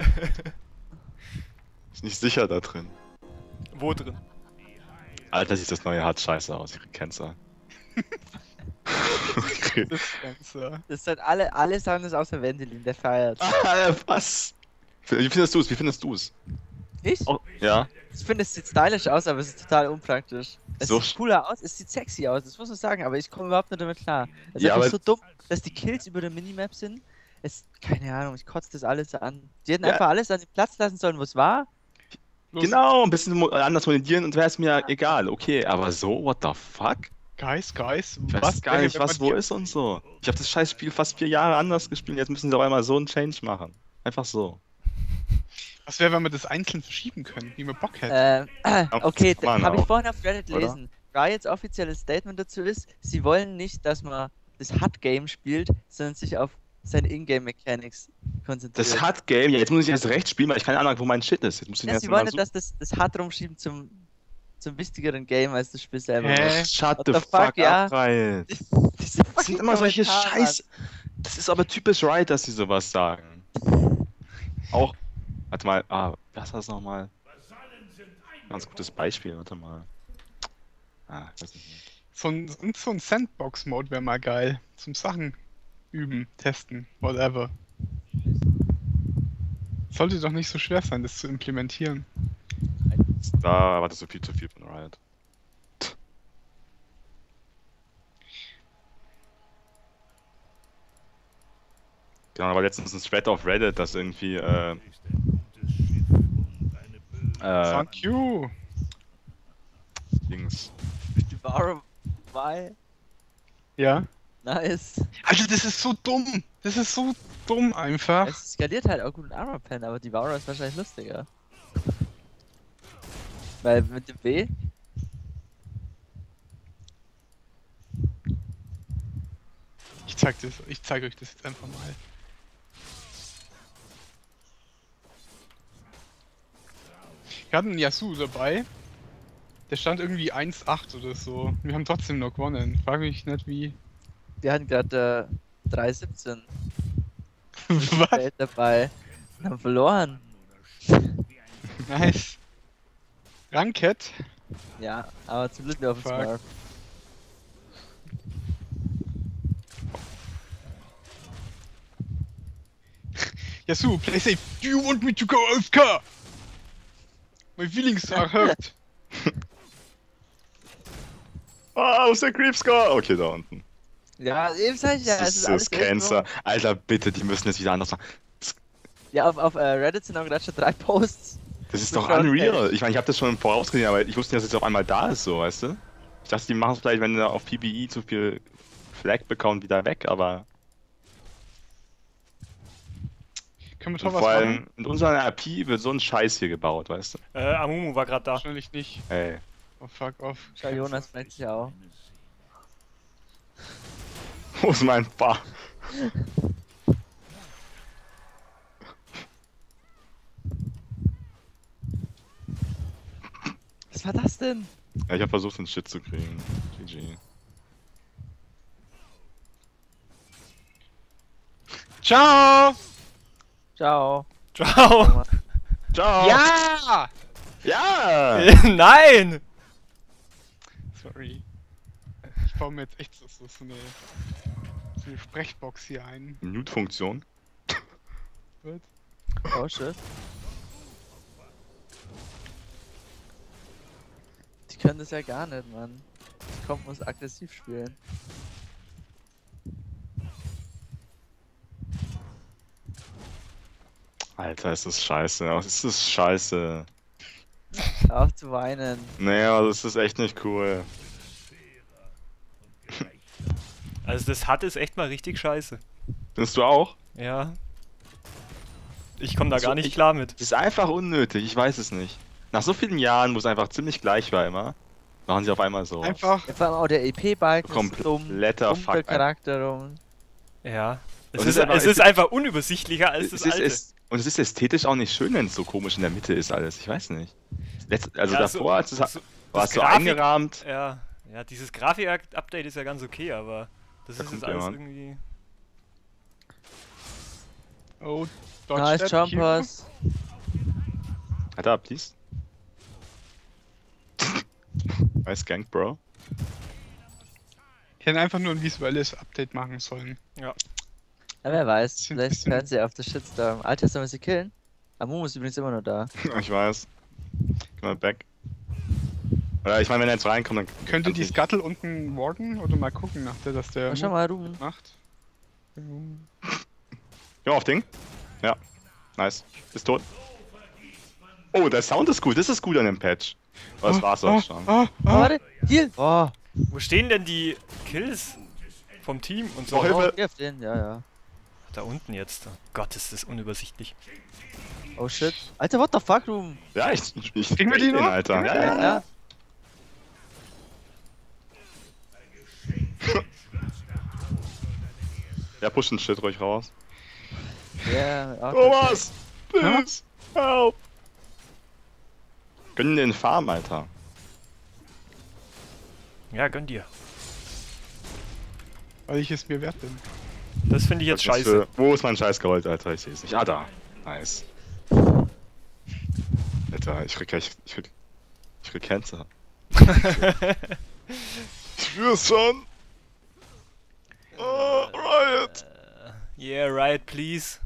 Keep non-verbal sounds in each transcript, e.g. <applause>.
<laughs> Ist nicht sicher da drin. Wo drin? Alter, sieht das neue hart scheiße aus, ich krieg Cancer. <laughs> okay. Das Ganze. Das sind alle, alle sagen das außer Wendelin, der feiert. <laughs> Ah, was? Wie findest du es? Wie findest du es? Ich? Oh, ja? Ich finde, es sieht stylisch aus, aber es ist total unpraktisch. Es So sieht cooler aus, es sieht sexy aus, das muss man sagen, aber ich komme überhaupt nicht damit klar. Es ist Ja, einfach so dumm, dass die Kills über der Minimap sind. Es, keine Ahnung, ich kotze das alles an. Die hätten Ja. einfach alles an den Platz lassen sollen, wo es war. Los, Genau, ein bisschen anders monetieren und wäre es mir egal, okay, aber so, what the fuck? Guys, Guys, Ich weiß was gar nicht, was wo ist und so. Ich habe das scheiß Spiel fast vier Jahre anders gespielt, jetzt müssen sie auf einmal so einen Change machen. Einfach so. Was wäre, wenn wir das einzeln verschieben können, wie wir Bock hätten? Äh, <clears throat> okay, habe ich auch, vorhin auf Reddit gelesen. Riots offizielles Statement dazu ist, sie wollen nicht, dass man das HUD-Game spielt, sondern sich auf seine Ingame-Mechanics konzentriert. Das hat Game, ja, jetzt muss ich erst recht spielen, weil ich keine Ahnung habe, wo mein Shit ist. Jetzt muss ich ja, erst sie wollen dass das, das HUD rumschieben zum, zum wichtigeren Game als das Spiel selber. Hä? Shut What the, the fuck, fuck, ja? up. <laughs> Diese Das sind immer solche Scheiß. Das ist aber typisch Riot, dass sie sowas sagen. <laughs> Auch. Warte mal, ah, was war das nochmal? Ganz gutes Beispiel, warte mal. Ah, ich weiß nicht mehr. So ein, und so ein Sandbox-Mode wäre mal geil. Zum Sachen üben, testen, whatever. Sollte doch nicht so schwer sein, das zu implementieren. Da erwartest du viel zu viel von Riot. Genau, aber letztens ein Thread auf Reddit, das irgendwie, äh, äh, Thank you! Dings. Devourer Why? Ja? Nice. Alter, das ist so dumm! Das ist so dumm einfach. Es skaliert halt auch gut in Armor Pen, aber Devourer ist wahrscheinlich lustiger. Weil mit dem W, Ich zeig, das, ich zeig euch das jetzt einfach mal. Wir hatten einen Yasuo dabei. Der stand irgendwie 1,8 oder so. Wir haben trotzdem noch gewonnen. Frag mich nicht wie. Wir hatten gerade äh, 3.17 <laughs> Was? Welt dabei. und haben verloren. Nice. Ranked. Ja, aber zum Glück nur auf dem. Smurf. Yasuo, play safe. Do you want me to go AFK? My feelings are <laughs> hurt. Ah, aus der Creep! Okay, da unten. Ja, eben sag ich ja, das ist ist Cancer. irgendwo- Alter, bitte, die müssen jetzt wieder anders machen. Ja, auf, auf äh, Reddit sind auch gerade schon drei Posts. Das ist Mit doch unreal. Ich meine, ich habe das schon vorausgesehen, aber ich wusste nicht, dass es auf einmal da ist, so, weißt du? Ich dachte, die machen es vielleicht, wenn sie auf PBE zu viel Flag bekommen, wieder weg, aber Können wir doch was vor allem machen? in unserer RP wird so ein Scheiß hier gebaut, weißt du? Äh, Amumu war gerade da. Wahrscheinlich nicht. Ey. Oh fuck off. Schau, Jonas merkt sich auch. <laughs> Wo ist mein Bar? Was war das denn? Ja, ich habe versucht, den Shit zu kriegen. GG. Ciao! Ciao. Ciao. Ciao! Ja! Ja! <laughs> Nein! Sorry. Ich baue mir jetzt echt so, so, so, eine, so eine Sprechbox hier ein. Mute-Funktion. Wird. Oh shit. Die können das ja gar nicht, Mann. Die kommt muss aggressiv spielen. Alter, ist das scheiße. Es ist scheiße. Hör auf zu weinen. Aber das ist echt nicht cool. Also das hat ist echt mal richtig scheiße. Findest du auch? Ja. Ich komme da So, gar nicht ich- klar mit. Das ist einfach unnötig, ich weiß es nicht. Nach so vielen Jahren, wo es einfach ziemlich gleich war immer, machen sie auf einmal so. Einfach. Vor allem auch der EP-Balken ist so dumm. Kompletter dumm Fuck. der Charakter rum. Ja. Es ist, es ist einfach- es ist einfach unübersichtlicher als das es ist, alte. es, und es ist ästhetisch auch nicht schön, wenn es so komisch in der Mitte ist alles. Ich weiß nicht. Letzt, also Ja, so- davor als es, so- war es so eingerahmt. Ja, ja, dieses Grafik-Update ist ja ganz okay, aber das Da ist jetzt alles irgendwie. Oh, Dodge Nice Q. Jumpers. Alter, please. <laughs> nice Gank, Bro. Ich hätte einfach nur ein visuelles Update machen sollen. Ja, wer weiß. Bisschen- Vielleicht hören sie auf der Shitstorm. Alter, sollen wir sie killen? Amumu ist übrigens immer noch da. <laughs> ich weiß. Geh mal back. Oder ich meine, wenn er jetzt reinkommt, dann. Könnte die Scuttle unten warden oder mal gucken, nach der, dass der Oh, schau mal, Ruben. macht? Mal auf Ding. Ja. Nice. Ist tot. Oh, der Sound ist gut. Das ist gut an dem Patch. Aber das war's auch schon. Ah, Oh, ah, warte, hier! Oh, Wo stehen denn die Kills vom Team und so? Oh, Hilfe. oh, den, ja, ja. Da unten jetzt. Oh Gott, ist das unübersichtlich. Oh shit. Alter, what the fuck, Ruben? Ja, ich. ich, ich Kriegen wir die den, noch? Alter. Ja, ja, ja. Ja. Ja, push den Shit ruhig raus. Ja, ja. Thomas! Please! Help! Gönnen den Farm, Alter. Ja, gönn dir. weil ich es mir wert bin. Das finde ich jetzt Was ist scheiße. Für, wo ist mein Scheiß Gold, Alter? Ich seh's nicht. Ah, da. Nice. Alter, ich krieg gleich. Ich krieg. Ich krieg Cancer. <laughs> Ich spür's schon! Oh, Riot! Yeah, right, please.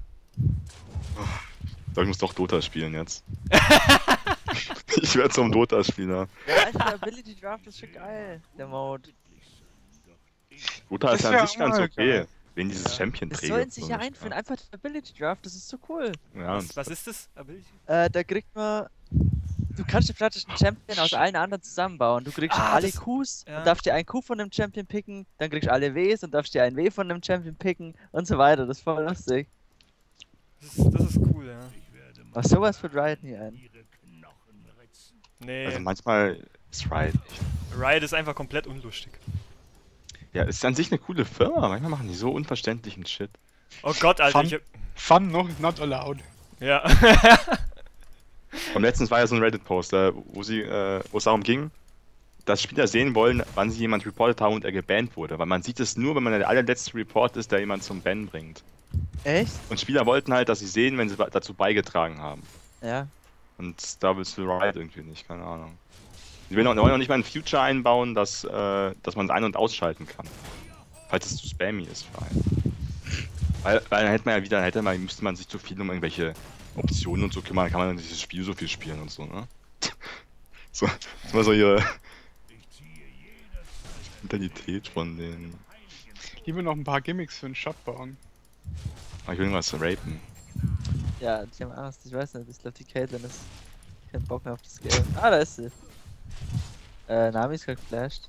Doch, ich muss doch Dota spielen jetzt. <laughs> ich werde zum Dota-Spieler. Ja, Alter, Ability Draft ist schon geil, der Mode. Dota ist ja wär an sich ganz okay. geil. Wenn dieses Champion Das trägt. sollen sich ja einführen, einfach der Ability Draft, das ist so cool. Ja, Was, was ist das? Ability? Äh, da kriegt man. Du kannst dir praktisch einen Champion aus allen anderen zusammenbauen. Du kriegst Ah, alle das- Qs ja. und darfst dir einen Q von dem Champion picken, dann kriegst du alle Ws und darfst dir einen W von dem Champion picken und so weiter. Das ist voll lustig. Das ist, das ist cool, ja. Was sowas für Riot nie ein. Nee, also manchmal ist Riot. Riot ist einfach komplett unlustig. Ja, ist an sich eine coole Firma. Manchmal machen die so unverständlichen Shit. Oh Gott, Alter, Fun. ich hab... Fun noch not allowed. Ja. <laughs> Und letztens war ja so ein Reddit-Poster, wo sie, äh, wo es darum ging, dass Spieler sehen wollen, wann sie jemand reportet haben und er gebannt wurde. Weil man sieht es nur, wenn man der allerletzte Report ist, der jemand zum Ban bringt. Echt? Und Spieler wollten halt, dass sie sehen, wenn sie dazu beigetragen haben. Ja. Und da willst du Riot irgendwie nicht, keine Ahnung. Die wollen auch, wollen auch nicht mal ein Future einbauen, dass, äh, dass man es ein- und ausschalten kann. Falls es zu spammy ist für einen. Weil, weil dann hätte man ja wieder, dann hätte man, müsste man sich zu viel um irgendwelche Optionen und so kümmern, kann man dieses Spiel so viel spielen und so, ne? <laughs> So, das mal so ihre Mentalität von den. Lieber noch ein paar Gimmicks für den Shop bauen. Ah, Ich will irgendwas rapen. Ja, die haben Angst, ich weiß nicht. Ich glaube, die Caitlyn ist. Kein Bock mehr auf das Game. Ah, da ist sie. Äh, Nami ist gerade geflasht.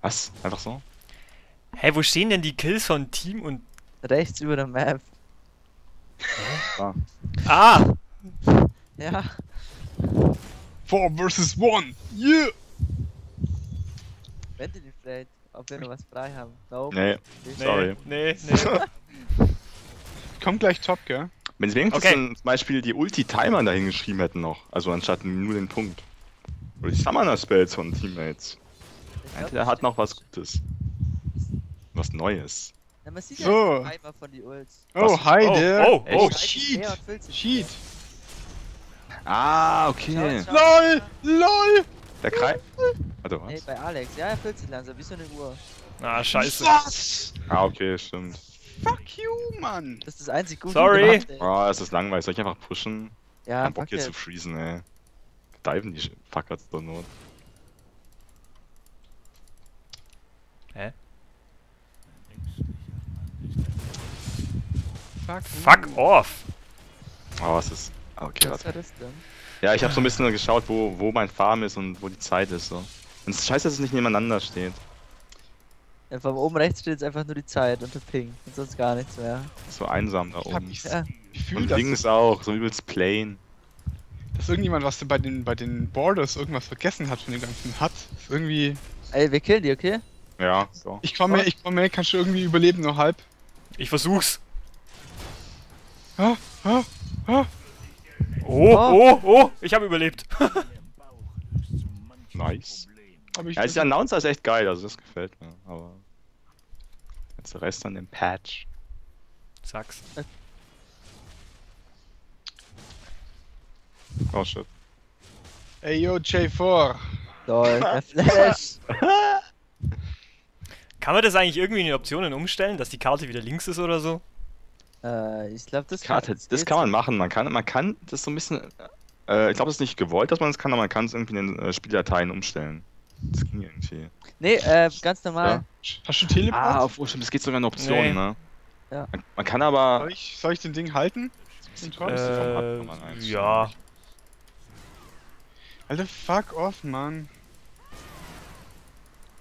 Was? Einfach so? Hä, wo stehen denn die Kills von Team und... Rechts über der Map. Ah. Ah! Ja. 4 versus 1! Yeah! Wenn die die vielleicht, ob wir noch was frei haben. Nope. Nee. Nee, Sorry. nee, nee. <laughs> Kommt gleich top, gell? Wenn sie wenigstens Okay. zum Beispiel die Ulti-Timer dahin geschrieben hätten noch, also anstatt nur den Punkt. Oder die Summoner-Spells von Teammates. Glaub, Der hat noch was Gutes. Was Neues. Na, man sieht So. ja den Timer von die Ults. Oh, Was? hi Oh, there! oh, oh, Cheat! sich. Cheat! Ah, Schau, okay. schau. LOL! LOL! Der Kreis. Warte, Ey, was? bei Alex, ja, er füllt sich langsam, wie so eine Uhr. Ah, scheiße. Was? Ah, okay, stimmt. Fuck you, Mann! Das ist das einzig Gute. Sorry. gemacht, ey. Ah, es ist langweilig. Soll ich einfach pushen? Ja, Kein Bock fuck hier it. zu freezen, ey. Diven die Fucker zur Not. Hä? Fuck, Fuck off! Oh, was ist. Ah, okay, Was war das denn? Ja, ich habe so ein bisschen geschaut, wo, wo mein Farm ist und wo die Zeit ist. So. Und es ist scheiße, dass es nicht nebeneinander steht. Ja, von oben rechts steht jetzt einfach nur die Zeit und der Ping. Und sonst gar nichts mehr. So einsam da Ich oben. mich Ja. Ich fühle Und das, links auch, so übelst plain. dass irgendjemand was bei den, bei den Borders irgendwas vergessen hat von den ganzen Hut. Ist irgendwie. Ey, wir killen die, okay? Ja, so. Ich komme, ich komme, kannst du irgendwie überleben, nur halb. Ich versuch's. Ah, ah, ah. Oh, oh, oh! Ich habe überlebt. <laughs> Nice. Aber ich Ja, also der Announcer ist echt geil, also das gefällt mir. Aber. Jetzt der Rest an dem Patch. Sag's. Oh shit. Ey, yo, J4. Lol, <laughs> der Flash. <laughs> Kann man das eigentlich irgendwie in den Optionen umstellen, dass die Karte wieder links ist oder so? äh, ich glaube, das Karte, das geht kann man machen. Man kann, man kann das so ein bisschen. Äh, ich glaube, das ist nicht gewollt, dass man das kann, aber man kann es irgendwie in den äh, Spieldateien umstellen. Das ging irgendwie. Nee, äh, ganz normal. Hast du Teleport? Ah, auf, stimmt, das geht sogar in Optionen, Nee. ne? Ja. Man, man kann aber. soll, ich, soll ich den Ding halten? Äh, ja. Alter, fuck off, Mann.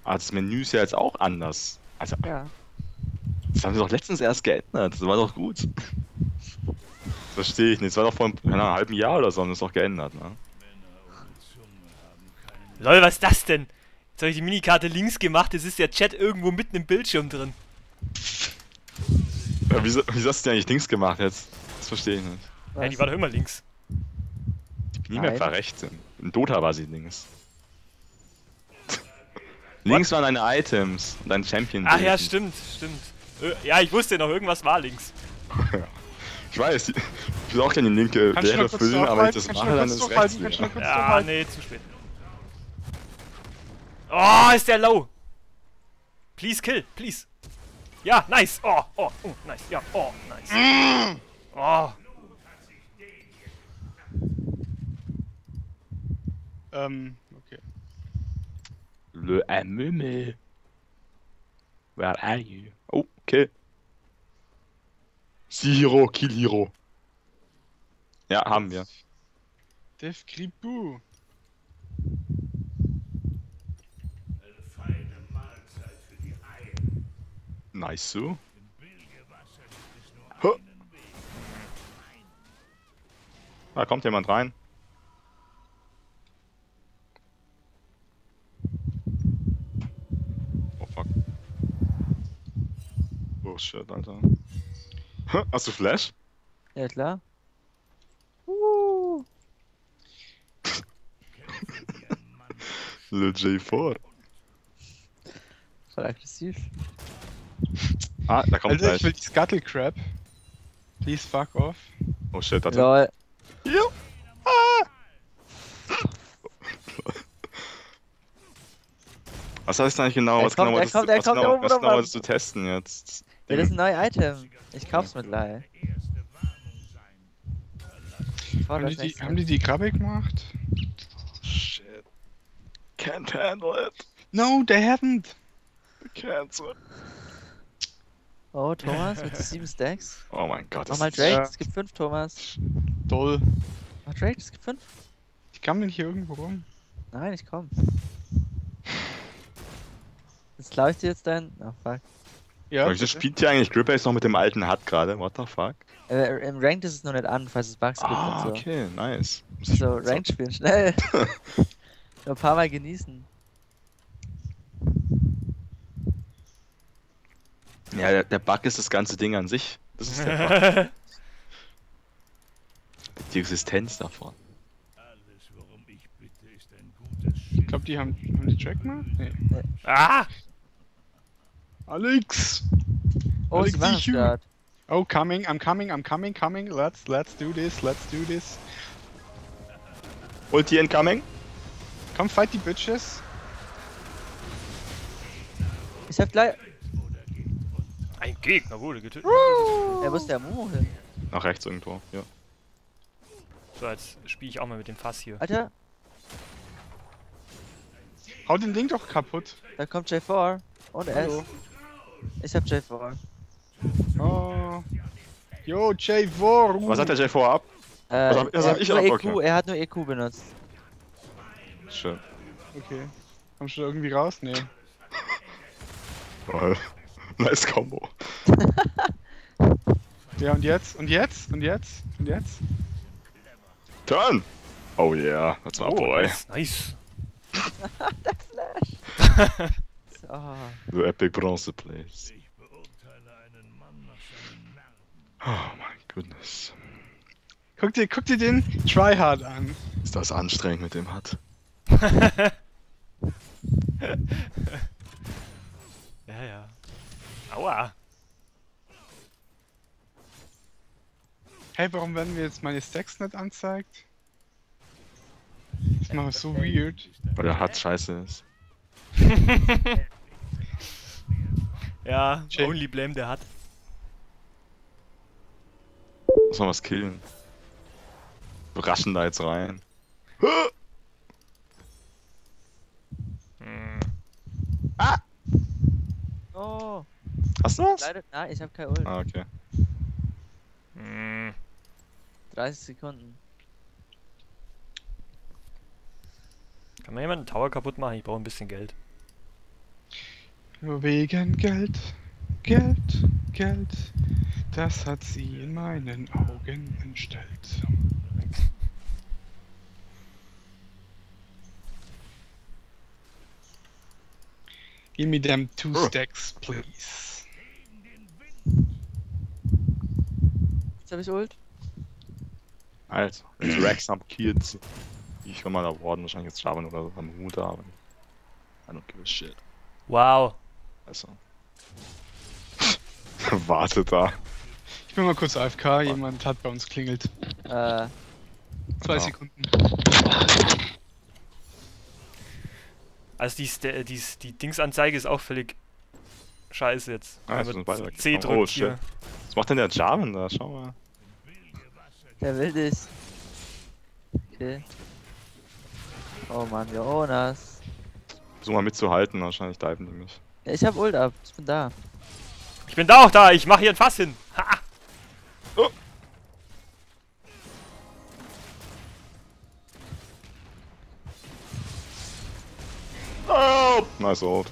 Ah, das Menü ist ja jetzt auch anders. Also, Ja. das haben sie doch letztens erst geändert. Das war doch gut. Das <laughs> verstehe ich nicht. Das war doch vor einem, keine Ahnung, halben Jahr oder so, und das ist doch geändert, ne? Lol, was ist das denn? Jetzt habe ich die Minikarte links gemacht, es ist der Chat irgendwo mitten im Bildschirm drin. Ja, wieso, wieso hast du denn eigentlich links gemacht jetzt? Das verstehe ich nicht. Ja, die war doch immer links. Die Minimap Nein. war rechts. In Dota war sie links. Links waren deine Items und dein Champion. Ach ja, stimmt, stimmt. Äh, Ja, ich wusste noch, irgendwas war links. <laughs> Ich weiß, ich will auch gerne die linke Leere füllen, aber wenn ich das mache, dann ist rechts kurz Ja, durchhalten? nee, zu spät. Oh, ist der low. Please kill, please. Ja, nice. Oh, oh, oh, nice. Ja, oh, nice. Oh, Ähm. Le Amüme. Where are you? Oh, okay. Kill Hero. Ja, haben wir. Def Kripu. Nice so. Huh. Da kommt jemand rein. Oh fuck. Oh shit, Alter. Hast du Flash? Ja, klar. Uh, Le J4. voll aggressiv. Ah, da kommt Alter, ich will gleich. die Scuttle Crab. Please fuck off. Oh shit, Alter. Lol. Ja. Ah. Was heißt eigentlich genau? Er was kommt, genau er kommt, du, er was kommt, genau, was genau wolltest du testen jetzt? Das ist ein neues Item. Ich kauf's mit Lai. Bevor Haben die, die, haben die die Krabbe gemacht? Shit. Can't handle it. No, they haven't. Cancel. Oh, Thomas mit sieben Stacks. Oh mein Gott. das Mach mal Drake, ja- es gibt fünf, Thomas. Toll. Mach Drake, es gibt fünf. Ich kam denn hier irgendwo rum? Nein, ich komm. Jetzt klaue ich dir jetzt dein. Oh fuck. Ja. Wieso spielt hier eigentlich Gripbase noch mit dem alten Hut gerade? What the fuck? Äh, Im Ranked ist es noch nicht an, falls es Bugs gibt Ah, und so. okay, nice. Muss ich- So, Ranked spielen, schnell. <laughs> Ein paar Mal genießen. Ja, der, der Bug ist das ganze Ding an sich. Das ist der Bug. <laughs> Die Existenz davon. Ich glaube, die haben, haben die Track gemacht? Nee. ah, Alex! Oh, Alex, es ich- gerade. Oh, coming, I'm coming, I'm coming, coming. Let's, let's do this, let's do this. Ulti incoming? Komm, fight die Bitches. Ich hab gleich. ein Gegner wurde getötet. Er muss der Momo hin. Nach rechts irgendwo, ja. So, jetzt spiele ich auch mal mit dem Fass hier. Alter, Hau den Ding doch kaputt. da kommt J4 und S. Ich hab J4. Oh. Yo, J4. Was hat der J4 ab? Äh, Was hab- was er, hab hat ich nur ab? EQ, Okay. er hat nur EQ benutzt. Schön. Okay. Kommst du irgendwie raus? Nee. <laughs> Toll. nice Combo. <laughs> Ja, und jetzt? Und jetzt? Und jetzt? Und jetzt? Turn! Oh yeah, that's my Oh, boy. nice, <laughs> nice. Oh, The epic bronze plays. Oh mein goodness. Guck dir, guck dir den Tryhard an. Ist das anstrengend mit dem Hut? <laughs> Ja, ja. Aua. Hey, warum werden mir jetzt meine Stacks nicht anzeigt? Ich mache es so weird. Weil der Hut scheiße ist. <laughs> Ja, Check. only blame der hat. Muss man was killen. Wir raschen da jetzt rein. Hm. Oh, Hast du was? leider. Nein, ich habe kein Ult. Ah, okay. Hm. 30 Sekunden. Kann man jemand einen Tower kaputt machen? Ich brauche ein bisschen Geld. Nur wegen Geld, Geld, Geld. Das hat sie in meinen Augen entstellt. Give me them two stacks, please. Jetzt habe ich Ult. Alter, jetzt rack some kids. Ich will mal da worden, wahrscheinlich jetzt Schaben oder so am Hut haben. I don't give a shit. Wow. Also. <laughs> Warte da. Ich bin mal kurz AFK, jemand hat bei uns klingelt. Äh, Zwei Ja. Sekunden. Also die, Sta- die, die Dingsanzeige ist auch völlig scheiße jetzt. Ah, jetzt man C weggekommen. drückt Oh, hier. Was macht denn der Jarvan da? Schau mal. der will dich. Okay. Oh Mann, Jonas. Versuch mal mitzuhalten, wahrscheinlich diven die mich. Ich hab Ult ab. Ich bin da. Ich bin da auch da, ich mache hier ein Fass hin. Ha! Oh! Nice ult.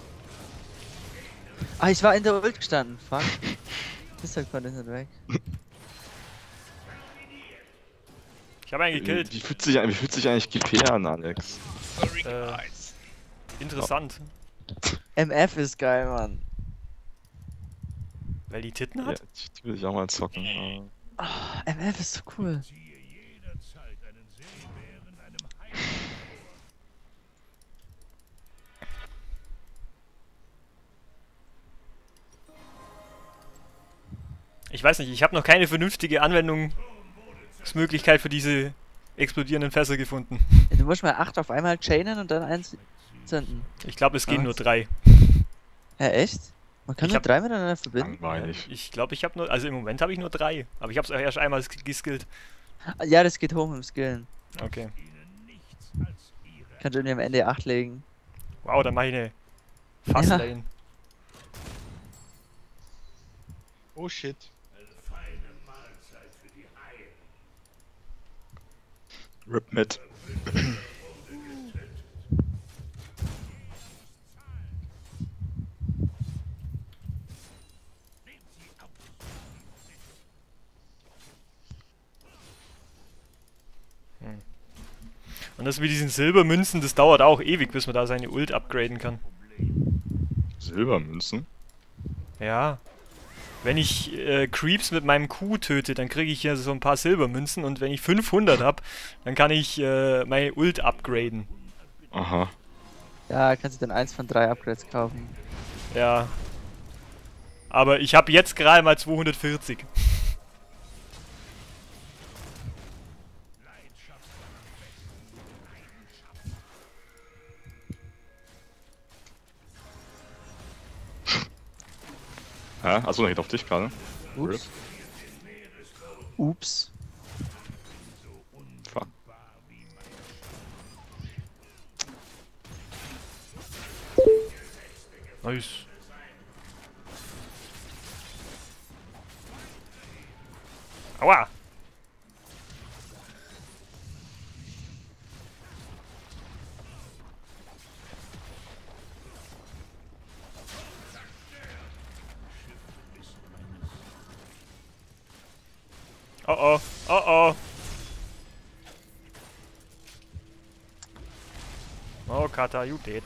Ah, ich war in der Ult gestanden. Fuck. Pistol konnte nicht weg. Ich habe einen gekillt. wie, fühlt sich, wie fühlt sich eigentlich GP an, Alex? Äh, interessant. MF ist geil, Mann. Weil die Titten Ja, hat? die, die will ich auch mal zocken. aber- Ah, MF ist so cool. Ich weiß nicht, ich habe noch keine vernünftige Anwendungsmöglichkeit für diese explodierenden Fässer gefunden. Ja, du musst mal 8 auf einmal chainen und dann eins zünden. Ich glaube, es gehen Was? nur drei. Hä, echt? Man kann Ich nur hab- drei miteinander verbinden? Langweilig. Ich glaube, ich habe nur, also im Moment habe ich nur drei. Aber ich habe es erst einmal sk- geskillt. Ja, das geht hoch im Skillen. Okay. Kannst du irgendwie am Ende 8 legen. Wow, dann mache ich eine Fasslane. Oh shit. Rip mit. Und das mit diesen Silbermünzen, das dauert auch ewig, bis man da seine Ult upgraden kann. Silbermünzen? Ja. Wenn ich äh, Creeps mit meinem Q töte, dann kriege ich ja so ein paar Silbermünzen und wenn ich 500 habe, dann kann ich äh, meine Ult upgraden. Aha. Ja, kannst du dann eins von drei Upgrades kaufen. Ja. Aber ich habe jetzt gerade mal 240. Hä? Achso, der geht auf dich gerade. Ups. Ups. Fuck. Nice. Aua! Oh oh, oh oh. Oh, Kata, you dead.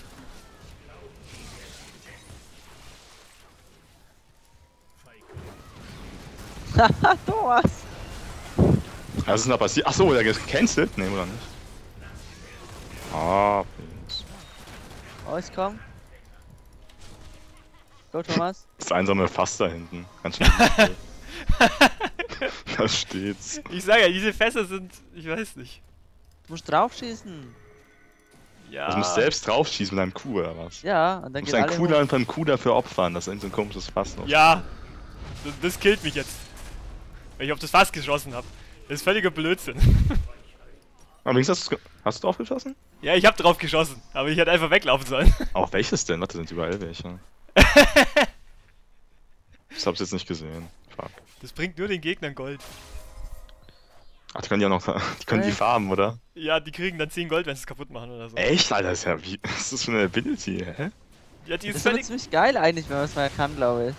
Haha, <laughs> Thomas! Was ist denn da passiert? Achso, der ist gecancelt? Nee, oder nicht? Ah, Jungs. Oh, ich komm. Go, Thomas. Das einsame Fass da hinten. Ganz schön. <laughs> da steht's. Ich sage ja, diese Fässer sind, ich weiß nicht. Du musst draufschießen. Ja. Also du musst selbst draufschießen mit deinem Q oder was? Ja, und Du dann musst gehen deinen alle Q hoch. dann beim Q dafür opfern, dass irgend so ein komisches Fass noch. Ja. Das, das killt mich jetzt. Weil ich auf das Fass geschossen habe. Das ist völliger Blödsinn. Aber wenigstens hast, du's ge- hast du drauf geschossen? ja, ich habe drauf geschossen, aber ich hätte einfach weglaufen sollen. <laughs> Auch welches denn? Warte, sind überall welche. <laughs> ich hab's jetzt nicht gesehen. Fuck. Das bringt nur den Gegnern Gold. Ach, die können ja noch. Die können die Hey. farben, oder? Ja, die kriegen dann 10 Gold, wenn sie es kaputt machen oder so. Echt? Alter, das ist ja wie. <laughs> Was ist das für eine Ability, hä? Ja, die Das ist ist aber völlig. ziemlich geil eigentlich, wenn man es mal kann, glaube ich.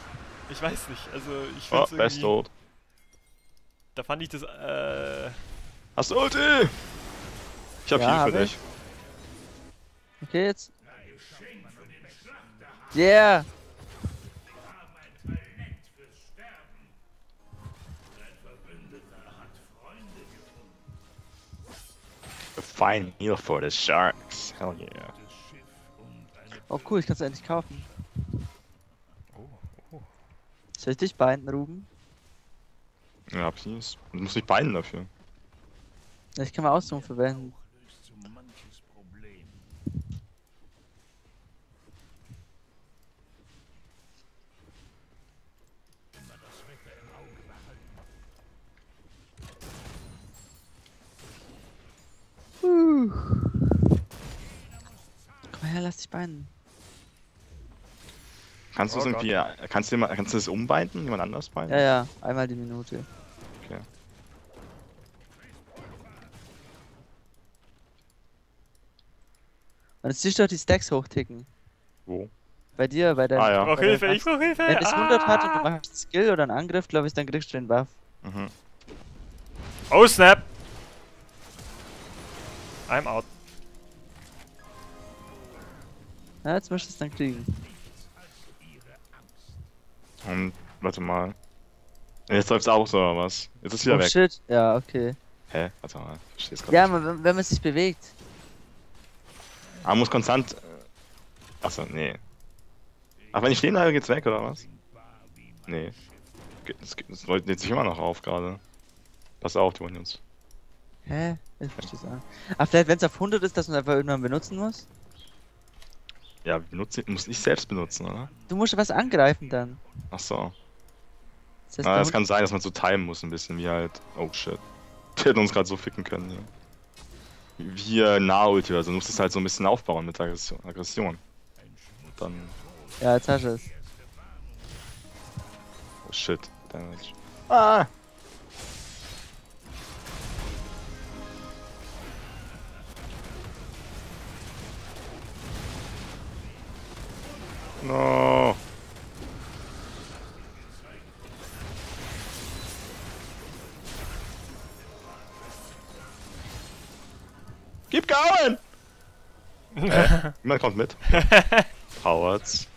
Ich weiß nicht, also ich Oh, find's Best irgendwie. Old. Da fand ich das, äh. Hast du Ulti? Ich hab Ja, viel hab für ich. dich. Okay, jetzt. Yeah! Fine meal for the sharks. Hell yeah. Oh cool, ich kann es endlich kaufen. Oh, oh. Soll ich dich binden, Ruben? Ja, please. Du musst nicht beiden dafür. Ich kann mal Ausdruck verwenden. Uh. Her, lass dich binden. Kannst du es Oh irgendwie. Kannst du, mal- kannst du das umbinden? Jemand anders binden? Ja, ja, einmal die Minute. Okay. Und jetzt siehst du doch die Stacks hochticken. Wo? Bei dir, bei der. Ah, ja. Ich brauch Hilfe, ich brauch Hilfe! Wenn es 100 hat und du ah! machst einen Skill oder einen Angriff, glaube ich, dann kriegst du den Buff. Mhm. Oh, Snap! I'm out. Ja, jetzt musst du es dann kriegen. Und warte mal. Jetzt läuft's auch so, oder was? Jetzt ist es wieder oh weg. shit, ja, okay. Hä? Warte mal. Ich versteh's grad Ja, aber wenn, wenn man sich bewegt. Man muss konstant. äh, Achso, nee. Ach, wenn ich stehen bleibe, geht's weg, oder was? Nee. Das, das läuft sich immer noch auf gerade. Pass auf, die wollen uns. Hä? Ich versteh's auch. Ah, vielleicht wenn es auf 100 ist, dass man einfach irgendwann benutzen muss? Ja, benutze, muss ich selbst benutzen, oder? Du musst was angreifen dann. Ach so. Das heißt, Na, das kann sein, dass man so timen muss ein bisschen, wie halt. Oh shit. <laughs> Die hätten uns gerade so ficken können hier. Wie äh, Nahulti oder so. Du musst es halt so ein bisschen aufbauen mit Aggression. Aggression. Dann. 100 Ja, jetzt hast du es. Oh shit. Damage. Ah! No. Keep going! Äh, niemand kommt mit. <laughs> Cowards.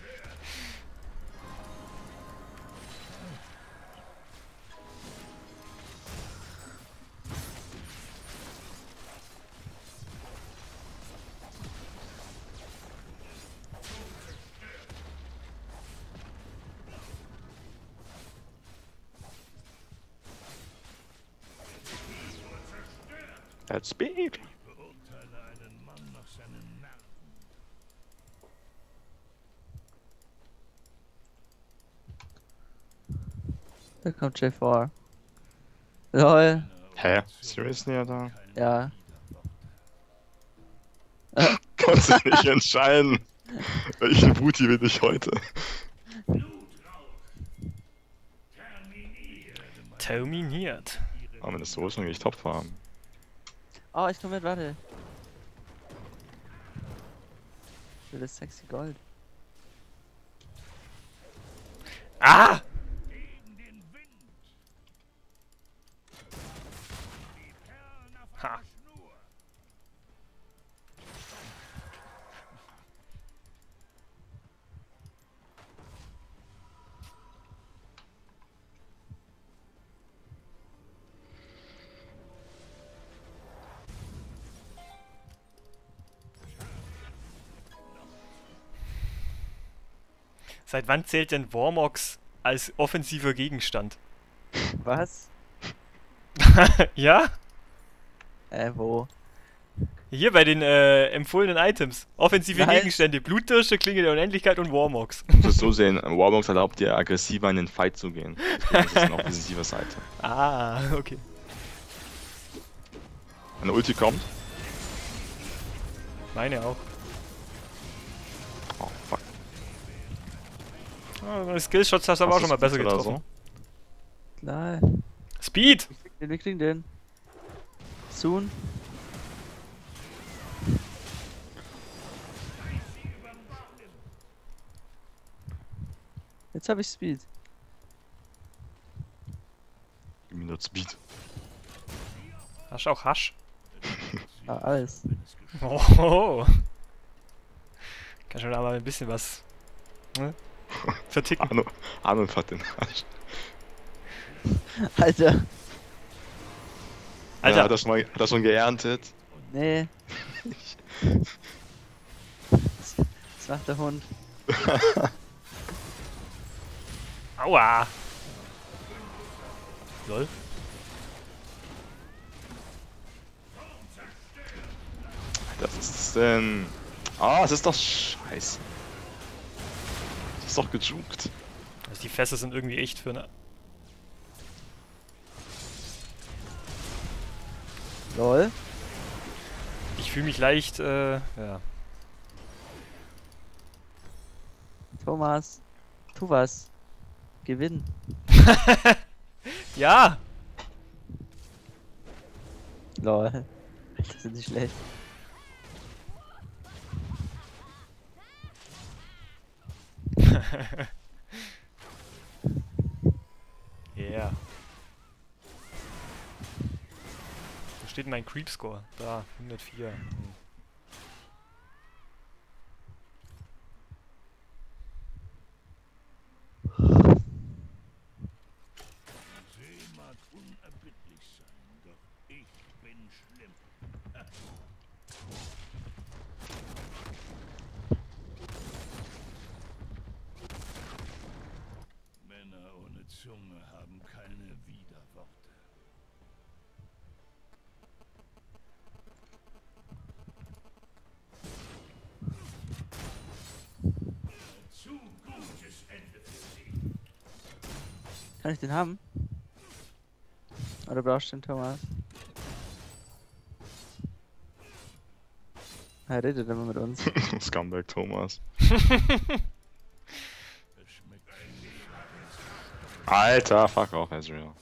That's big. Da kommt J4. Lol. Hä? Seriously, Alter? Ja. <laughs> Konntest dich nicht entscheiden. Welchen Booty will ich heute? Terminiert. Aber wenn das so ist, dann gehe ich top farmen. Oh, ich komm mit, warte. Ich will das sexy Gold. Ah! Seit wann zählt denn Warmox als offensiver Gegenstand? Was? <laughs> ja? Äh, wo? Hier bei den äh, empfohlenen Items. Offensive Nice. Gegenstände, Blutdürsche, Klinge der Unendlichkeit und Warmogs. Du musst es so sehen, Warbox erlaubt dir aggressiver in den Fight zu gehen. <laughs> Deswegen ist es eine offensive Seite. Ah, okay. Eine Ulti kommt. Meine auch. Meine Skillshots hast du aber auch schon mal besser getroffen. Klar. Speed! Wir kriegen den. Soon. Jetzt habe ich Speed. Gib mir Speed. Hast du auch Hasch? Ah, alles. Oh. Kann schon aber ein bisschen was ne? <laughs> verticken. Arno, Arnold hat den Arsch. Alter. Alter. Ja, hat, er schon mal, hat er schon geerntet? Nee. <laughs> Was macht der Hund? <laughs> Aua! Lol. Das ist das denn. Ah, es ist doch scheiße. Das ist doch gejuckt. Also die Fässer sind irgendwie echt für eine. Lol. Ich fühle mich leicht, äh, ja. Thomas. Tu was. Gewinn. <laughs> Ja! Lol. Alter, sind die schlecht. <laughs> Yeah. Wo steht mein Creep Score? Da, 104. Hm. See mag unerbittlich sein, doch ich bin schlimm. Männer ohne Zunge haben keine Widerworte. Zu gutes Ende für sie. Kann ich den haben? Oder brauchst du den Thomas? Er redet immer mit uns. <laughs> Scumbag Thomas. <laughs> Alter, fuck off, Ezreal.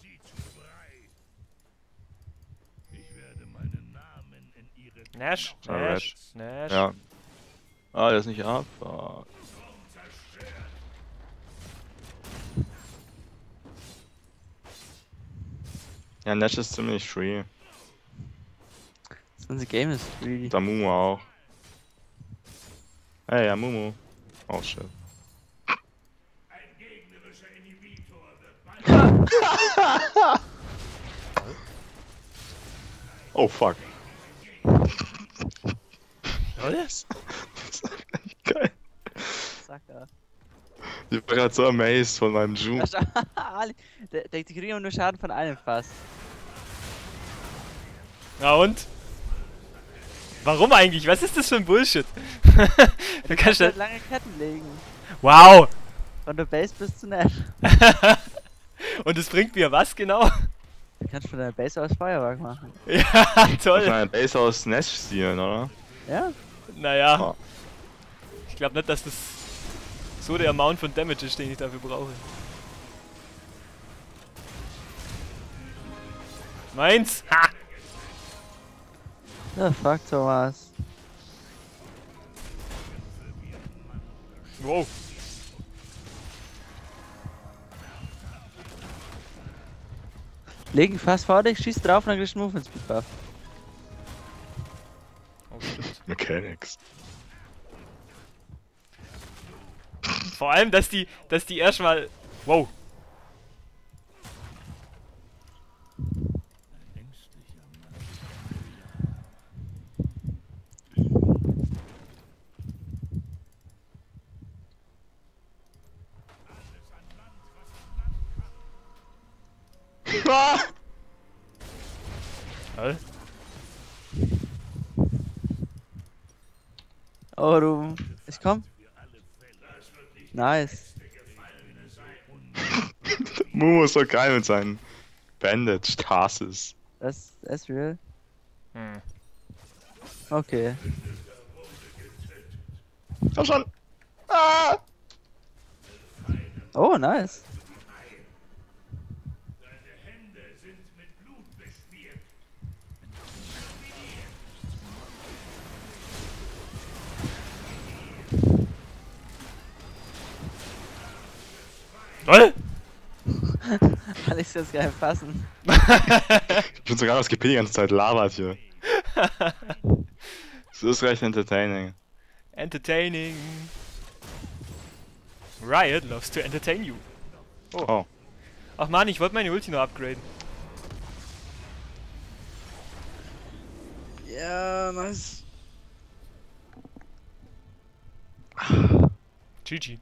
sie zu Brei. Ich werde meinen Namen in ihre Nash, Sorry, Nash, Nash. Ja. Ah, der ist nicht ab. Fuck. Ja, Nash ist ziemlich free. Das ganze Game ist free. Da Mumu auch. Hey, ja, Mumu. Oh shit. Ein gegnerischer Inhibitor wird bald Oh fuck. Lol? Das ist echt geil. Sacker. Ich war gerade so amazed von meinem. Ali, der, der, die kriegen immer nur Schaden von einem fast. Ja und? Warum eigentlich? Was ist das für ein Bullshit? <laughs> du kannst halt lange Ketten legen. Wow! Von der Base bis zu Nash. <laughs> Und es bringt mir was genau? Du kannst von der Base aus Feuerwerk machen. <laughs> ja, Ich toll. meine Base aus Nash stehlen, oder? Ja? Naja. Ja. Ich glaube nicht, dass das so der Amount von Damage ist, den ich dafür brauche. Meins! Ha! Ja, fuck Thomas. Wow. Legen fast vor dich, schieß drauf und dann kriegst du einen Movement Speed Buff. Oh, stimmt. Mechanics. <laughs> Vor allem, dass die, dass die erstmal. Wow. ängstlicher Mann. Ah! Hä? Oh, du. Ich komm. Nice. <laughs> Mumu ist so geil mit seinen Bandage Tarses. Das, das ist real. Hm. Okay. Komm schon! Ah! Oh, nice. Lol! Kann ich das gar nicht fassen. Ich bin sogar aus GP die ganze Zeit labert hier. Das ist recht entertaining. Entertaining. Riot loves to entertain you. Oh. Ach man, ich wollte meine Ulti nur upgraden. Ja, nice. GG.